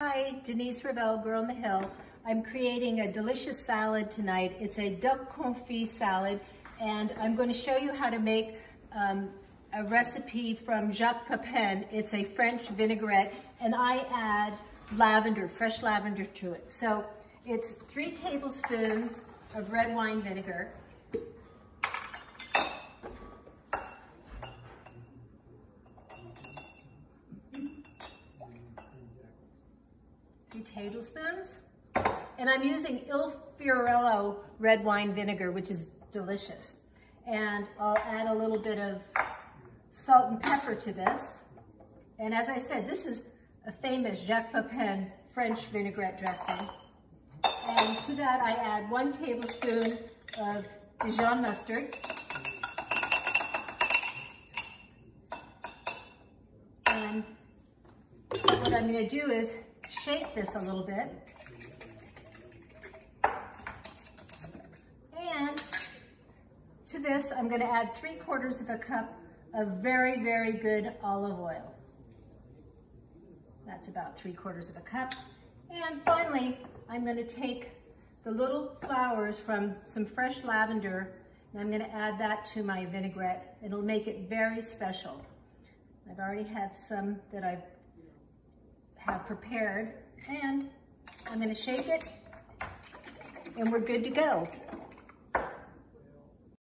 Hi, Denise Ravel, Girl on the Hill. I'm creating a delicious salad tonight. It's a duck confit salad, and I'm going to show you how to make um, a recipe from Jacques Pepin. It's a French vinaigrette, and I add lavender, fresh lavender to it. So it's three tablespoons of red wine vinegar, two tablespoons. And I'm using Il Fiorello red wine vinegar, which is delicious. And I'll add a little bit of salt and pepper to this. And as I said, this is a famous Jacques Pepin French vinaigrette dressing. And to that, I add one tablespoon of Dijon mustard. And what I'm gonna do is shake this a little bit. And to this, I'm gonna add three quarters of a cup of very, very good olive oil. That's about three quarters of a cup. And finally, I'm gonna take the little flowers from some fresh lavender and I'm gonna add that to my vinaigrette. It'll make it very special. I've already have some that I have prepared and I'm gonna shake it and we're good to go.